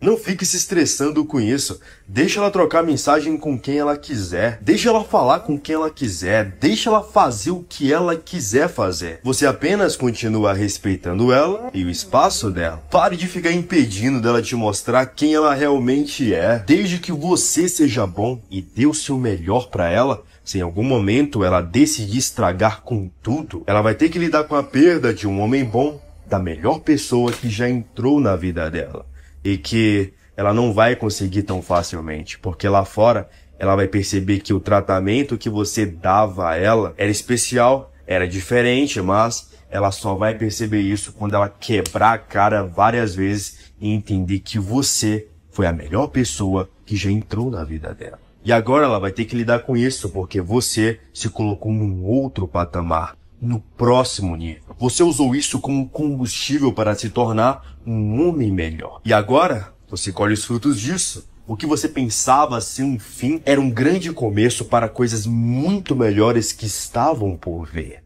Não fique se estressando com isso. Deixa ela trocar mensagem com quem ela quiser. Deixa ela falar com quem ela quiser. Deixa ela fazer o que ela quiser fazer. Você apenas continua respeitando ela e o espaço dela. Pare de ficar impedindo dela te mostrar quem ela realmente é. Desde que você seja bom e dê o seu melhor para ela, se em algum momento ela decidir estragar com tudo, ela vai ter que lidar com a perda de um homem bom, da melhor pessoa que já entrou na vida dela e que ela não vai conseguir tão facilmente, porque lá fora ela vai perceber que o tratamento que você dava a ela era especial, era diferente, mas ela só vai perceber isso quando ela quebrar a cara várias vezes e entender que você foi a melhor pessoa que já entrou na vida dela. E agora ela vai ter que lidar com isso porque você se colocou num outro patamar, no próximo nível. Você usou isso como combustível para se tornar um homem melhor. E agora você colhe os frutos disso. O que você pensava ser um fim era um grande começo para coisas muito melhores que estavam por vir.